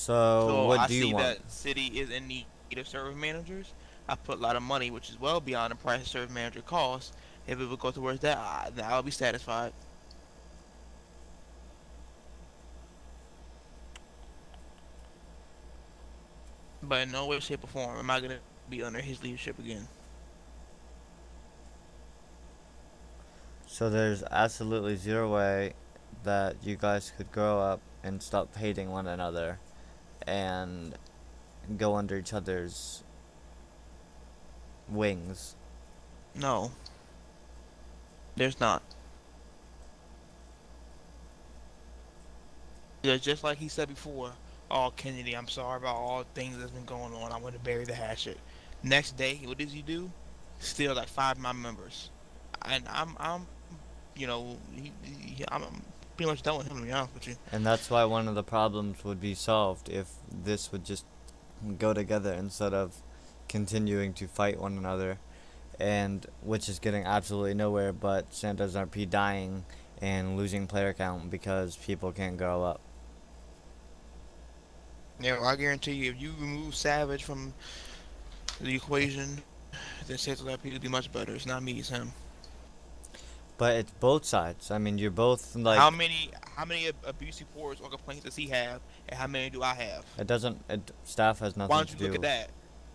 So, So what I do you want? I see that city is in need of service managers. I put a lot of money, which is well beyond the price a service manager costs. If it would go towards that, I, I'll be satisfied. But in no way, shape, or form am I gonna be under his leadership again. So there's absolutely zero way that you guys could grow up and stop hating one another and go under each other's wings. No. There's not. Yeah, just like he said before, oh Kennedy, I'm sorry about all things that's been going on. I want to bury the hatchet. Next day, what does he do? Still like five of my members, and I'm I'm, you know, he, he, I'm pretty much done with him to be honest with you. And that's why one of the problems would be solved if this would just go together instead of continuing to fight one another and which is getting absolutely nowhere but Santos RP dying and losing player count because people can't grow up. Yeah, well, I guarantee you, if you remove Savage from the equation, then Santos RP would be much better. It's not me, it's him. But it's both sides. I mean, you're both like how many how many ab- abuse reports or complaints does he have, and how many do I have? it doesn't it staff has Why nothing don't to you do look at that?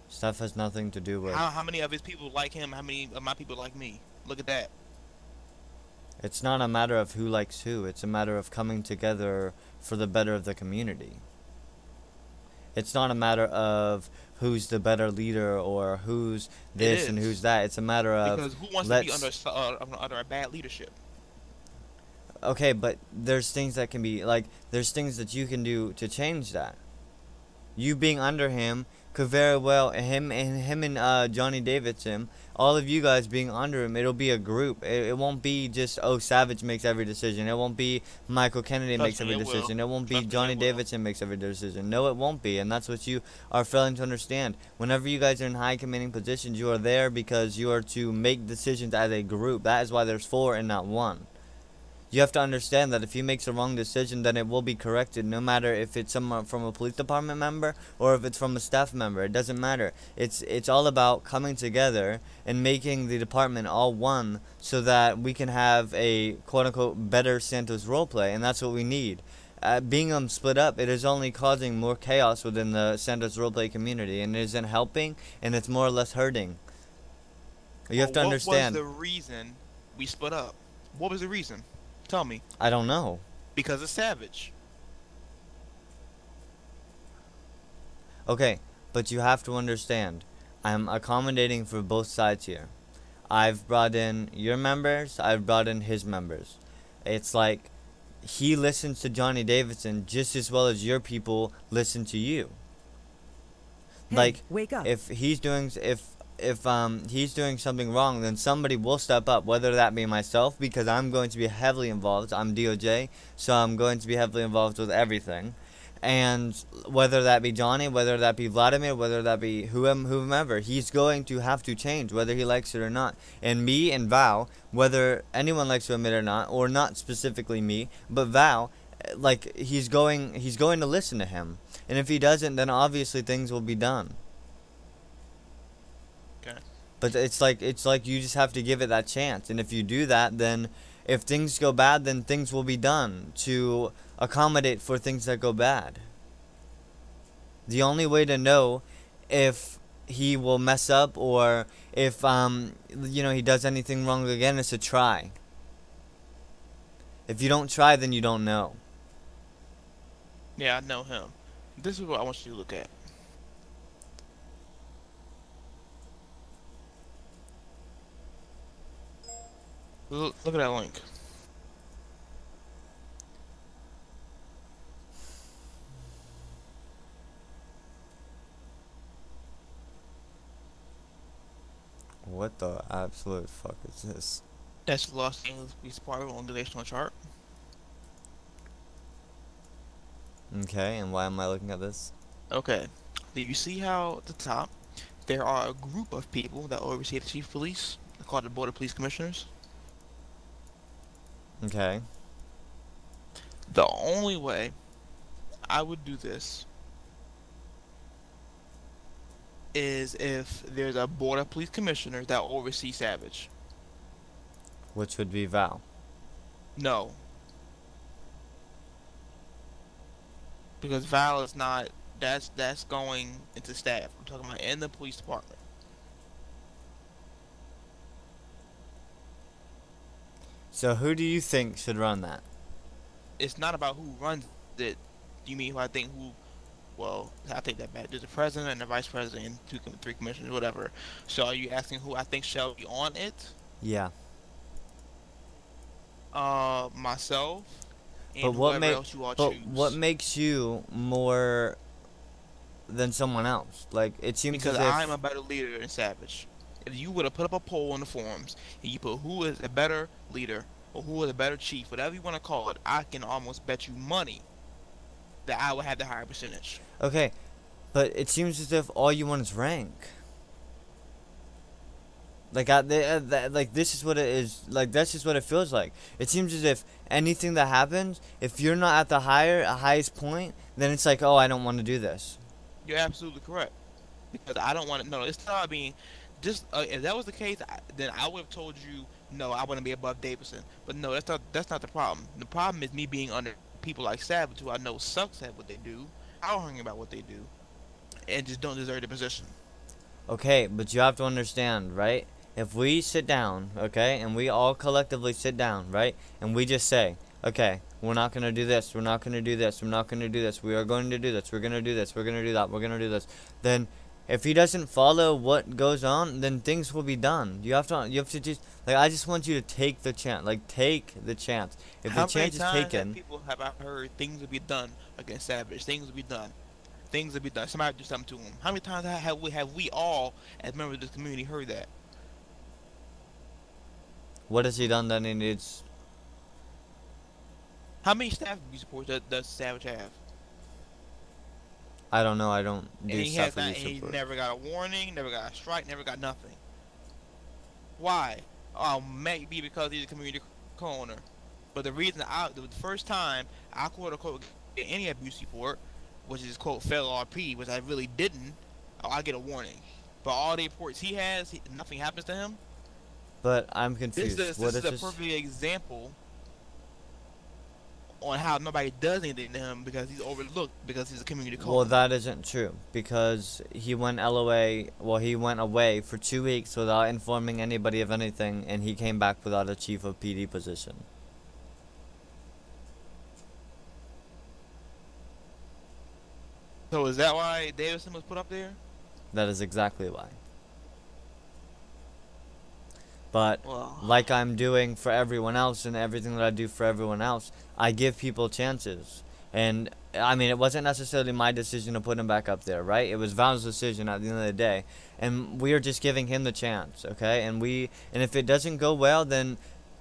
Stuff has nothing to do with How how many of his people like him? How many of my people like me? Look at that. It's not a matter of who likes who. It's a matter of coming together for the better of the community. It's not a matter of who's the better leader or who's this and who's that. It's a matter of Because who wants to be under uh, under a bad leadership? okay, but there's things that can be like there's things that you can do to change that. You being under him could very well him and him and uh, Johnny Davidson, all of you guys being under him, it'll be a group. It, it won't be just oh Savage makes every decision. It won't be Michael Kennedy Trust makes every it will. decision. It won't be Trust Johnny. Davidson makes every decision. No, it won't be, and that's what you are failing to understand. Whenever you guys are in high commanding positions, you are there because you are to make decisions as a group. That is why there's four and not one. You have to understand that if he makes a wrong decision, then it will be corrected, no matter if it's someone from a police department member or if it's from a staff member. It doesn't matter. It's it's all about coming together and making the department all one, so that we can have a quote unquote better Santos roleplay, and that's what we need. Uh, being um split up, it is only causing more chaos within the Santos roleplay community, and it isn't helping, and it's more or less hurting. You have to understand. What was the reason we split up? What was the reason? Tell me. I don't know. Because of Savage. Okay, but you have to understand, I'm accommodating for both sides here. I've brought in your members, I've brought in his members. It's like he listens to Johnny Davidson just as well as your people listen to you. Hey, like wake up. if he's doing if if um he's doing something wrong, then somebody will step up, whether that be myself because I'm going to be heavily involved. I'm DOJ, so I'm going to be heavily involved with everything. And whether that be Johnny, whether that be Vladimir, whether that be whom, whomever, he's going to have to change, whether he likes it or not. And me and Val, whether anyone likes to admit it or not, or not specifically me, but Val, like he's going, he's going to listen to him. And if he doesn't, then obviously things will be done. But it's like it's like you just have to give it that chance. And if you do that, then if things go bad, then things will be done to accommodate for things that go bad. The only way to know if he will mess up or if um you know he does anything wrong again is to try. If you don't try, then you don't know. Yeah, I know him. This is what I want you to look at. Look, at that link. What the absolute fuck is this? That's Los Angeles Police Department organizational chart. Okay, and why am I looking at this? Okay. Do you see how at the top there are a group of people that oversee the chief of police? Called the Board of Police Commissioners. Okay. The only way I would do this is if there's a border police commissioner that oversees Savage. Which would be Val. No. Because Val is not that's that's going into staff. I'm talking about in the police department. So who do you think should run that? It's not about who runs it. You mean who I think who well, I think that back. There's a president and a vice president and two, three commissioners, whatever. So are you asking who I think shall be on it? Yeah. Uh, myself. And But what whoever make- else you all But choose. what makes you more than someone else? Like it seems Because I'm a better leader than Savage. If you would have put up a poll on the forums and you put who is a better leader or who is a better chief, whatever you want to call it, I can almost bet you money that I would have the higher percentage. okay, but it seems as if all you want is rank. Like I, they, uh, that, like this is what it is. Like that's just what it feels like. It seems as if anything that happens, if you're not at the higher, highest point, then it's like, oh, I don't want to do this. You're absolutely correct. Because I don't want to. No, it's not being. Just uh, if that was the case, I, then I would have told you no. I wouldn't be above Davidson. But no, that's not. That's not the problem. The problem is me being under people like Savage, who I know sucks at what they do, arguing about what they do, and just don't deserve the position. Okay, but you have to understand, right? If we sit down, okay, and we all collectively sit down, right, and we just say, okay, we're not gonna do this, we're not gonna do this, we're not gonna do this, we are going to do this, we're gonna do this, we're gonna do that, we're gonna do this, then if he doesn't follow what goes on, then things will be done. You have to, you have to just, like, I just want you to take the chance, like, take the chance. If How the chance is taken, people have I heard things will be done against Savage? Things will be done. Things will be done. Somebody do something to him. How many times have we have we all, as members of this community, heard that? what has he done that he needs? How many staff abuse reports does, does Savage have? I don't know, I don't do and he stuff has for not. these and He reports. never got a warning. Never got a strike. Never got nothing. Why? Oh, maybe because he's a community co-owner. But the reason I, the first time I quote unquote get any abuse report, which is quote fail RP, which I really didn't, oh, I get a warning. But all the reports he has, he, nothing happens to him. But I'm This confused. is, what this is is a perfect example on how nobody does anything to him because he's overlooked because he's a community co-owner. Well, that isn't true because he went LOA. Well, he went away for two weeks without informing anybody of anything, and he came back without a chief of PD position. so is that why Davidson was put up there? That is exactly why. But Well, like I'm doing for everyone else and everything that I do for everyone else, I give people chances. And I mean, it wasn't necessarily my decision to put him back up there, right? It was Val's decision at the end of the day, and we are just giving him the chance, okay? And we, and if it doesn't go well, then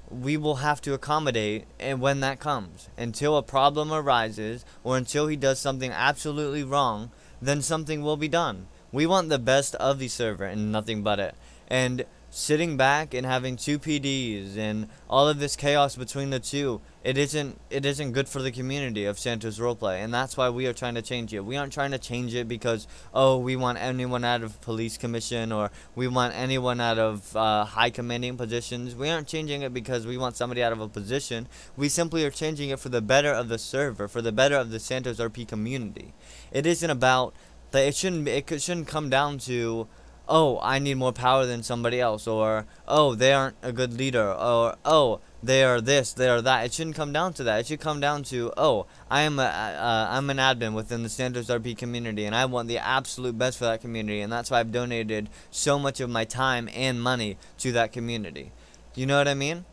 we will have to accommodate, and when that comes, until a problem arises or until he does something absolutely wrong, then something will be done. We want the best of the server and nothing but it. And sitting back and having two PDs and all of this chaos between the two, it isn't it isn't good for the community of Santos roleplay, and that's why we are trying to change it. We aren't trying to change it because oh we want anyone out of police commission or we want anyone out of uh, high commanding positions. We aren't changing it because we want somebody out of a position. We simply are changing it for the better of the server, for the better of the Santos RP community. It isn't about that. It shouldn't. It shouldn't come down to oh, I need more power than somebody else, or oh, they aren't a good leader, or oh, they are this, they are that. It shouldn't come down to that. It should come down to oh, I am a, uh, I'm an admin within the Santos RP community, and I want the absolute best for that community, and that's why I've donated so much of my time and money to that community. You know what I mean?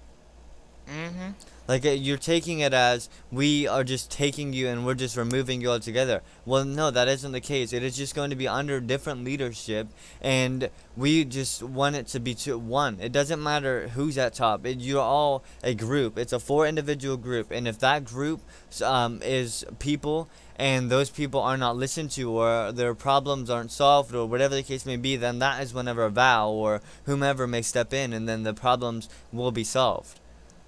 mm-hmm. Like uh, you're taking it as we are just taking you and we're just removing you altogether. Well, no, that isn't the case. It is just going to be under different leadership, and we just want it to be to one. It doesn't matter who's at top. It, you're all a group. It's a four individual group, and if that group um, is people and those people are not listened to or their problems aren't solved or whatever the case may be, then that is whenever Val or whomever may step in, and then the problems will be solved.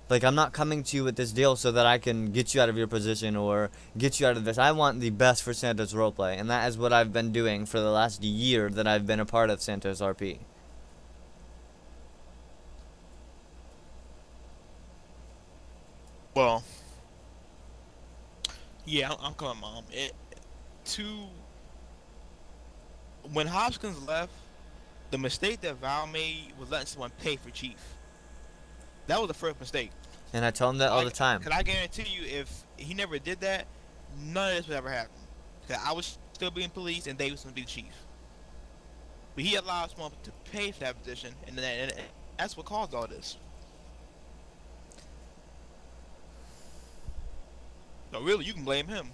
Like I'm not coming to you with this deal so that I can get you out of your position or get you out of this. I want the best for Santos roleplay, and that is what I've been doing for the last year that I've been a part of Santos RP. Well, yeah, I'm, coming, mom. It to when Hopkins left, the mistake that Val made was letting someone pay for Chief. That was the first mistake. And I tell him that all the time. Cause I guarantee you, if he never did that, none of this would ever happen. Cause I was still being police, and Davis would be the chief. But he allowed someone to pay for that position, and then and that's what caused all this. So really, you can blame him.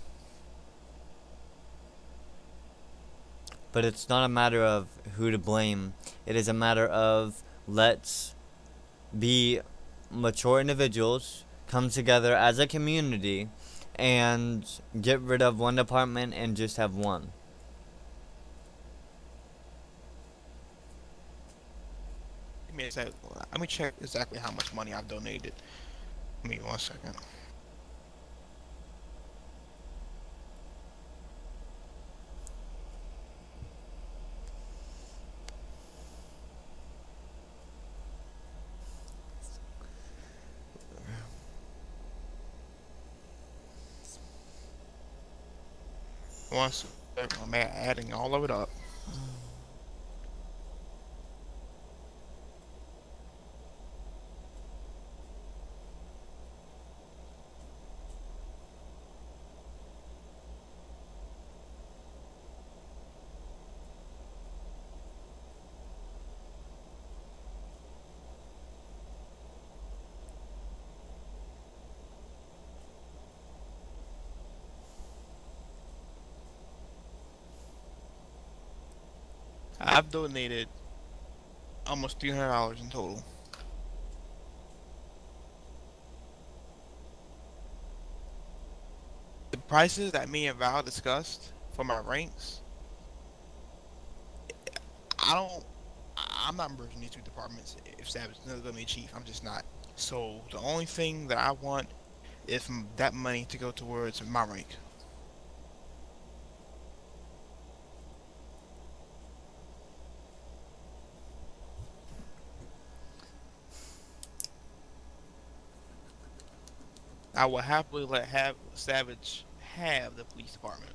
But it's not a matter of who to blame. It is a matter of let's be mature individuals, come together as a community, and get rid of one department and just have one. Let me check exactly how much money I've donated. Give me one second. Second. I'm adding all of it up. I've donated almost three hundred dollars in total. The prices that me and Val discussed for my ranks, I don't. I'm not merging these two departments. If Savage is gonna be chief, I'm just not. So the only thing that I want is that money to go towards my rank. I will happily let have Savage have the police department.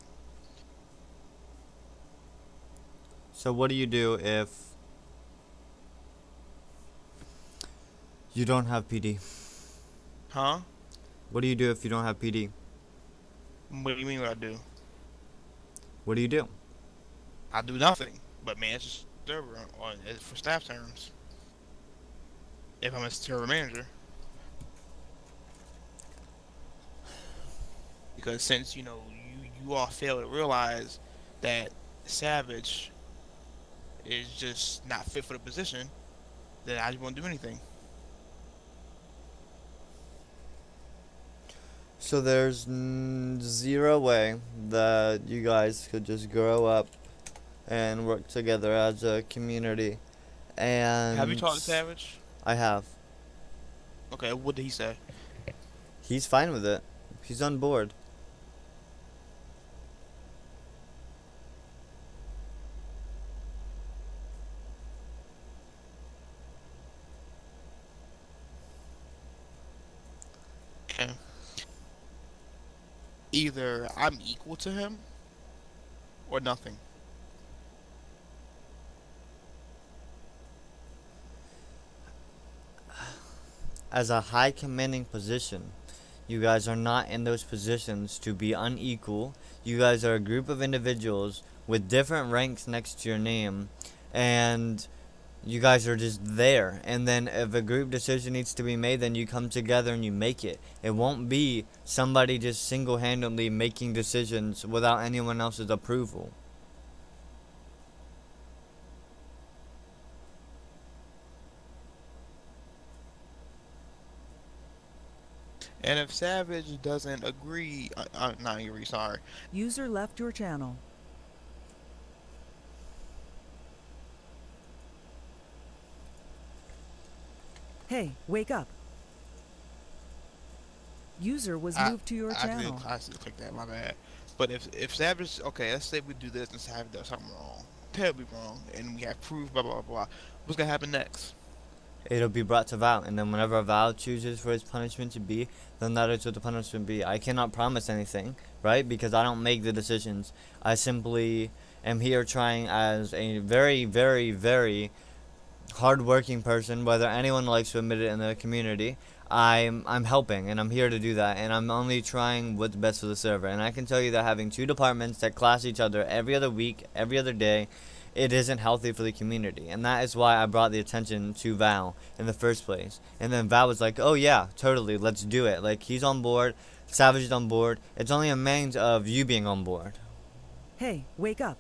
So what do you do if you don't have PD? Huh? What do you do if you don't have PD? What do you mean what I do? What do you do? I do nothing but manage the server on for staff terms. If I'm a server manager. Because since you know you you all fail to realize that Savage is just not fit for the position, then I just won't do anything. So there's zero way that you guys could just grow up and work together as a community. And Have you talked to Savage? I have. Okay, what did he say? He's fine with it. He's on board. Okay. Either I'm equal to him or nothing. As a high commanding position, you guys are not in those positions to be unequal. You guys are a group of individuals with different ranks next to your name, and you guys are just there. And then if a group decision needs to be made, then you come together and you make it. It won't be somebody just single handedly making decisions without anyone else's approval. And if Savage doesn't agree, uh, uh, not agree, sorry. User left your channel. Hey, wake up. User was I- moved to your I did, channel. I did click that. My bad. But if if Savage, okay, let's say we do this and Savage does something wrong, terribly wrong, and we have proof, blah blah blah. blah. What's gonna happen next? It'll be brought to Val, and then whenever Val chooses for his punishment to be, then that is what the punishment be. I cannot promise anything, right? Because I don't make the decisions. I simply am here trying as a very, very, very hardworking person, whether anyone likes to admit it in the community. I'm I'm helping, and I'm here to do that, and I'm only trying what's best for the server. And I can tell you that having two departments that clash each other every other week, every other day, it isn't healthy for the community. And that is why I brought the attention to Val in the first place. And then Val was like, oh yeah, totally, let's do it. Like, he's on board, Savage is on board. It's only a means of you being on board. Hey, wake up.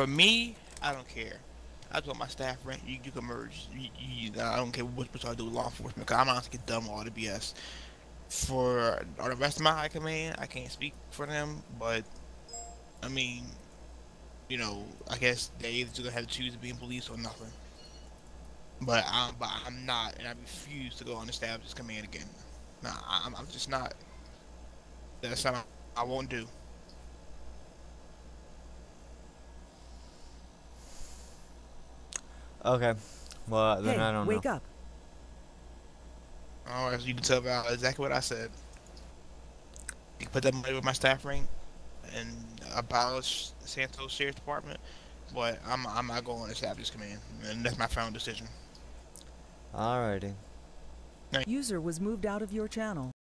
For me, I don't care. I told my staff rank, you, you can merge. You, you, I don't care what, what y'all do with law enforcement, because I'm honestly get done with all the BS. For all the rest of my high command, I can't speak for them, but I mean, you know, I guess they either gonna have to choose being police or nothing. But I'm, but I'm not, and I refuse to go on the staff staff's command again. Nah, I'm, I'm just not. That's something I won't do. Okay. Well, then Hey, I don't know wake know. up. Alright, so you can tell about exactly what I said. You can put that money with my staff ring and abolish Santos Sheriff's Department, but I'm I'm not going to establish command, and that's my final decision. Alrighty. User was moved out of your channel.